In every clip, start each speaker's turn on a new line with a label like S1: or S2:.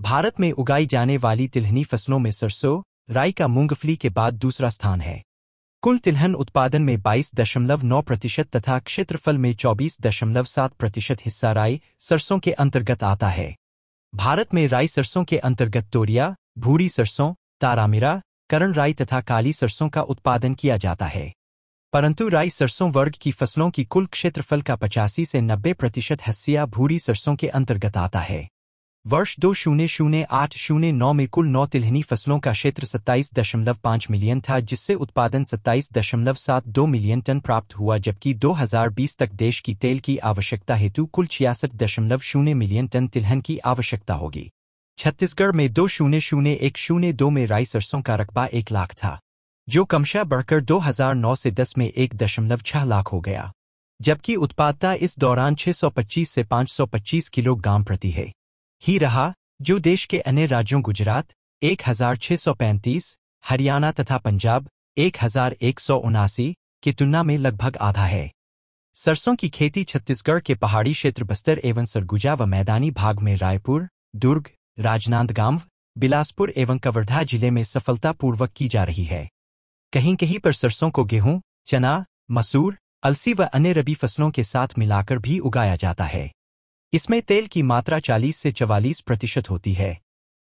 S1: भारत में उगाई जाने वाली तिलहनी फ़सलों में सरसों, राई का मूंगफली के बाद दूसरा स्थान है। कुल तिलहन उत्पादन में 22.9 प्रतिशत तथा क्षेत्रफल में 24.7 प्रतिशत हिस्सा राई सरसों के अंतर्गत आता है। भारत में राई सरसों के अंतर्गत तोरिया, भूरी सरसों, तारामिरा, करण राई तथा काली सरसों का उत्पादन किया जाता है। परंतु राई सरसों वर्ग की फ़सलों की कुल क्षेत्रफल का पचासी से नब्बे प्रतिशत हिस्सिया भूरी सरसों के अंतर्गत आता है। वर्ष दो शून्य शून्य आठ शून्य नौ में कुल नौ तिलहनी फ़सलों का क्षेत्र सत्ताईस दशमलव पाँच मिलियन था, जिससे उत्पादन सत्ताईस दशमलव सात दो मिलियन टन प्राप्त हुआ, जबकि 2020 तक देश की तेल की आवश्यकता हेतु कुल छियासठ दशमलव शून्य मिलियन टन तिलहन की आवश्यकता होगी। छत्तीसगढ़ में दो शून्य शून्य एक शून्य दो में राई सरसों का रकबा एक लाख था, जो कमशा बढ़कर 2009 से 10 में एक दशमलव छह लाख हो गया, जबकि उत्पादता इस दौरान 625 से 525 किलोग्राम प्रति है। ही रहा, जो देश के अन्य राज्यों गुजरात, एक हज़ार छह सौ पैंतीस, हरियाणा तथा पंजाब, एक हज़ार एक सौ उनासी, की तुलना में लगभग आधा है। सरसों की खेती छत्तीसगढ़ के पहाड़ी क्षेत्र बस्तर एवं सरगुजा व मैदानी भाग में रायपुर, दुर्ग, राजनांदगांव, बिलासपुर एवं कवर्धा ज़िले में सफलतापूर्वक की जा रही है। कहीं कहीं पर सरसों को गेहूँ, चना, मसूर, अलसी व अन्य रबी फ़सलों के साथ मिलाकर भी उगाया जाता है। इसमें तेल की मात्रा 40 से 44 प्रतिशत होती है।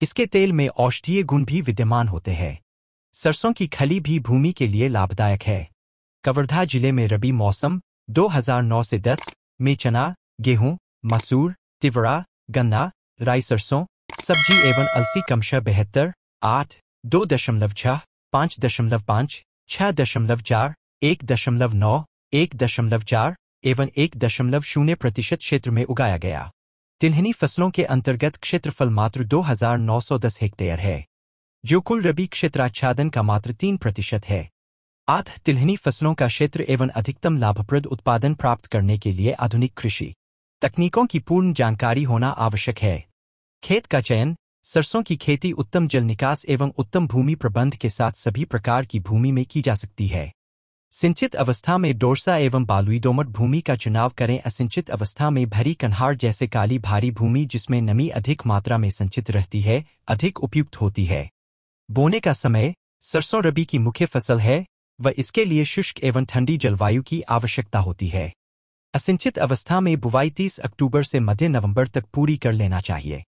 S1: इसके तेल में औषधीय गुण भी विद्यमान होते हैं। सरसों की खली भी भूमि के लिए लाभदायक है। कवर्धा ज़िले में रबी मौसम 2009 से 10 में चना, गेहूँ, मसूर, तिवरा, गन्ना, राई सरसों, सब्ज़ी एवं अलसी कमशा बेहतर आठ, दो दशमलव छह, पाँच दशमलव पाँच, छह दशमलव चार, एक दशमलव नौ, एक दशमलव चार एवं एक दशमलव शून्य प्रतिशत क्षेत्र में उगाया गया। तिलहनी फ़सलों के अंतर्गत क्षेत्रफल मात्र 2,910 हेक्टेयर है जो कुल रबी क्षेत्राच्छादन का मात्र तीन प्रतिशत है। आठ तिलहनी फ़सलों का क्षेत्र एवं अधिकतम लाभप्रद उत्पादन प्राप्त करने के लिए आधुनिक कृषि तकनीकों की पूर्ण जानकारी होना आवश्यक है। खेत का चयन सरसों की खेती उत्तम जल निकास एवं उत्तम भूमि प्रबंध के साथ सभी प्रकार की भूमि में की जा सकती है। सिंचित अवस्था में डोरसा एवं बालुई दोमट भूमि का चुनाव करें। असिंचित अवस्था में भरी कन्हार जैसे काली भारी भूमि जिसमें नमी अधिक मात्रा में संचित रहती है, अधिक उपयुक्त होती है। बोने का समय, सरसों रबी की मुख्य फ़सल है, व इसके लिए शुष्क एवं ठंडी जलवायु की आवश्यकता होती है। असिंचित अवस्था में बुवाई 30 अक्टूबर से मध्य नवंबर तक पूरी कर लेना चाहिए।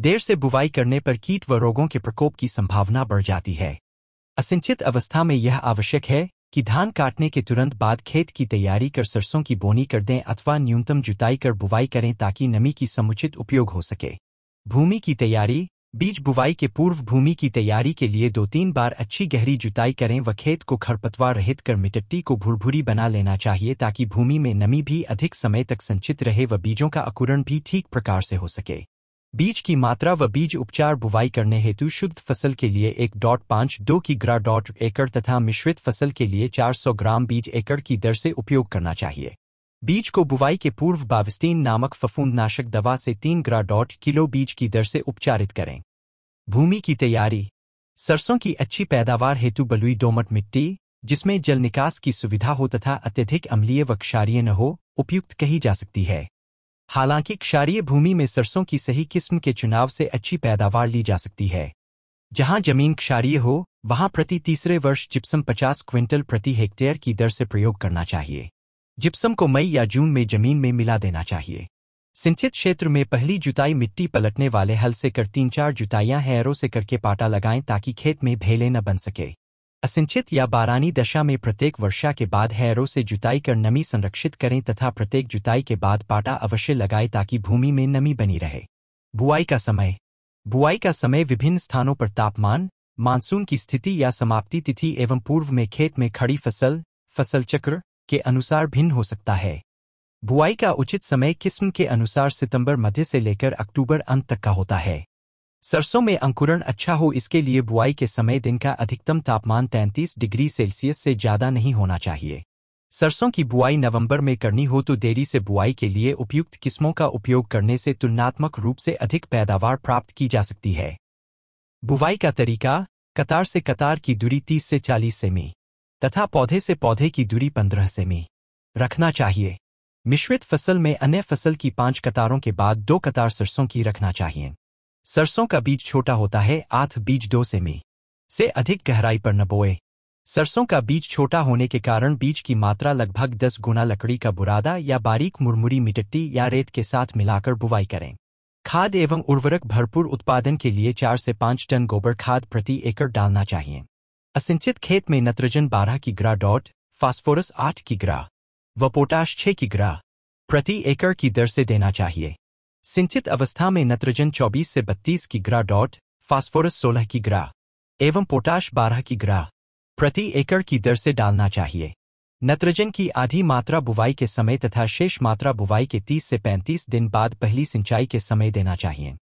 S1: देर से बुवाई करने पर कीट व रोगों के प्रकोप की संभावना बढ़ जाती है। असिंचित अवस्था में यह आवश्यक है कि धान काटने के तुरंत बाद खेत की तैयारी कर सरसों की बोनी कर दें अथवा न्यूनतम जुताई कर बुवाई करें ताकि नमी की समुचित उपयोग हो सके। भूमि की तैयारी। बीज बुवाई के पूर्व भूमि की तैयारी के लिए दो तीन बार अच्छी गहरी जुताई करें व खेत को खरपतवार रहित कर मिट्टी को भुरभुरी बना लेना चाहिए ताकि भूमि में नमी भी अधिक समय तक संचित रहे व बीजों का अकुरण भी ठीक प्रकार से हो सके। बीज की मात्रा व बीज उपचार बुवाई करने हेतु शुद्ध फ़सल के लिए एक डॉट पाँच, दो की ग्रा डॉट एकड़ तथा मिश्रित फ़सल के लिए 400 ग्राम बीज एकड़ की दर से उपयोग करना चाहिए। बीज को बुवाई के पूर्व बाविस्टीन नामक फफूंदनाशक दवा से तीन ग्रा डॉट किलो बीज की दर से उपचारित करें। भूमि की तैयारी। सरसों की अच्छी पैदावार हेतु बलुई दोमट मिट्टी, जिसमें जल निकास की सुविधा हो तथा अत्यधिक अम्लीय व क्षारीय न हो, उपयुक्त कही जा सकती है। हालाँकि क्षारीय भूमि में सरसों की सही किस्म के चुनाव से अच्छी पैदावार ली जा सकती है। जहाँ ज़मीन क्षारीय हो, वहाँ प्रति तीसरे वर्ष जिप्सम 50 क्विंटल प्रति हेक्टेयर की दर से प्रयोग करना चाहिए। जिप्सम को मई या जून में ज़मीन में मिला देना चाहिए। सिंचित क्षेत्र में पहली जुताई मिट्टी पलटने वाले हल से कर तीन चार जुताइयाँ हैरों से करके पाटा लगाएँ ताकि खेत में भेले न बन सके। असिंचित या बारानी दशा में प्रत्येक वर्षा के बाद हैरों से जुताई कर नमी संरक्षित करें तथा प्रत्येक जुताई के बाद पाटा अवश्य लगाएँ ताकि भूमि में नमी बनी रहे। बुआई का समय। बुआई का समय विभिन्न स्थानों पर तापमान, मानसून की स्थिति या समाप्ति तिथि एवं पूर्व में खेत में खड़ी फ़सल फ़सल चक्र के अनुसार भिन्न हो सकता है। बुआई का उचित समय किस्म के अनुसार सितंबर मध्य से लेकर अक्टूबर अंत तक का होता है। सरसों में अंकुरण अच्छा हो, इसके लिए बुआई के समय दिन का अधिकतम तापमान 33 डिग्री सेल्सियस से ज़्यादा नहीं होना चाहिए। सरसों की बुआई नवंबर में करनी हो तो देरी से बुआई के लिए उपयुक्त किस्मों का उपयोग करने से तुलनात्मक रूप से अधिक पैदावार प्राप्त की जा सकती है। बुवाई का तरीका, कतार से कतार की दूरी 30 से 40 सेमी तथा पौधे से पौधे की दूरी 15 सेमी रखना चाहिए। मिश्रित फ़सल में अन्य फ़सल की पाँच कतारों के बाद दो कतार सरसों की रखना चाहिए। सरसों का बीज छोटा होता है, आठ बीज दो सेमी से अधिक गहराई पर न बोए। सरसों का बीज छोटा होने के कारण बीज की मात्रा लगभग 10 गुना लकड़ी का बुरादा या बारीक मुरमुरी मिट्टी या रेत के साथ मिलाकर बुवाई करें। खाद एवं उर्वरक भरपूर उत्पादन के लिए चार से पाँच टन गोबर खाद प्रति एकड़ डालना चाहिए। असिंचित खेत में नत्रजन बारह की ग्रा डॉट, फास्फोरस आठ की ग्रा व पोटाश छह की ग्रा प्रति एकड़ की दर से देना चाहिए। सिंचित अवस्था में नत्रजन 24 से 32 की ग्रा डॉट, फास्फोरस 16 की ग्रा, एवं पोटाश 12 की ग्रा, प्रति एकड़ की दर से डालना चाहिए। नत्रजन की आधी मात्रा बुवाई के समय तथा शेष मात्रा बुवाई के 30 से 35 दिन बाद पहली सिंचाई के समय देना चाहिए।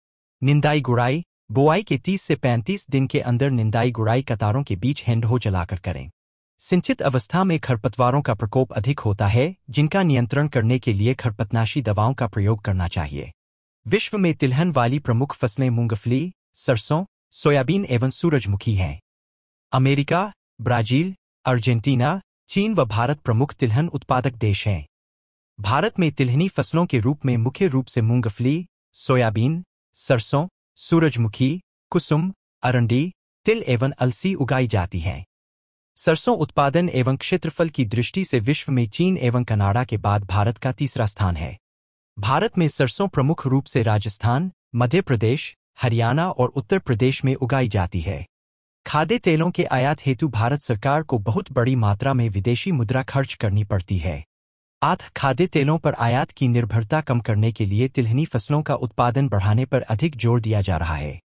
S1: निंदाई गुड़ाई बुआई के 30 से 35 दिन के अंदर निंदाई गुड़ाई कतारों के बीच हैंड हो जलाकर करें। सिंचित अवस्था में खरपतवारों का प्रकोप अधिक होता है, जिनका नियंत्रण करने के लिए खरपतनाशी दवाओं का प्रयोग करना चाहिए। विश्व में तिलहन वाली प्रमुख फ़सलें मूंगफली, सरसों, सोयाबीन एवं सूरजमुखी हैं। अमेरिका, ब्राज़ील, अर्जेंटीना, चीन व भारत प्रमुख तिलहन उत्पादक देश हैं। भारत में तिलहनी फ़सलों के रूप में मुख्य रूप से मूंगफली, सोयाबीन, सरसों, सूरजमुखी, कुसुम, अरंडी, तिल एवं अलसी उगाई जाती हैं। सरसों उत्पादन एवं क्षेत्रफल की दृष्टि से विश्व में चीन एवं कनाडा के बाद भारत का तीसरा स्थान है। भारत में सरसों प्रमुख रूप से राजस्थान, मध्य प्रदेश, हरियाणा और उत्तर प्रदेश में उगाई जाती है। खाद्य तेलों के आयात हेतु भारत सरकार को बहुत बड़ी मात्रा में विदेशी मुद्रा खर्च करनी पड़ती है। आठ खाद्य तेलों पर आयात की निर्भरता कम करने के लिए तिलहनी फ़सलों का उत्पादन बढ़ाने पर अधिक ज़ोर दिया जा रहा है।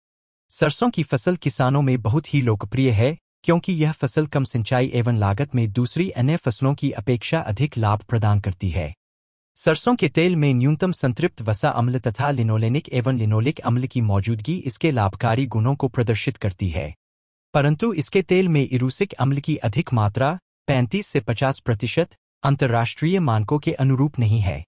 S1: सरसों की फ़सल किसानों में बहुत ही लोकप्रिय है, क्योंकि यह फ़सल कम सिंचाई एवं लागत में दूसरी अन्य फ़सलों की अपेक्षा अधिक लाभ प्रदान करती है। सरसों के तेल में न्यूनतम संतृप्त वसा अम्ल तथा लिनोलेनिक एवं लिनोलिक अम्ल की मौजूदगी इसके लाभकारी गुणों को प्रदर्शित करती है। परंतु इसके तेल में इरूसिक अम्ल की अधिक मात्रा 35 से 50 प्रतिशत, अंतर्राष्ट्रीय मानकों के अनुरूप नहीं है।